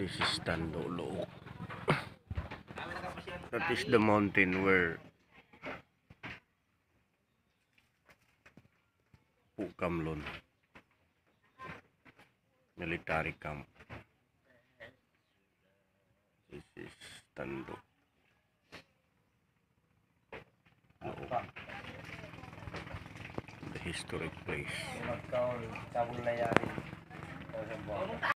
This is Tandolo. That is the mountain where Pukamlon military camp. This is Tando. The historic place.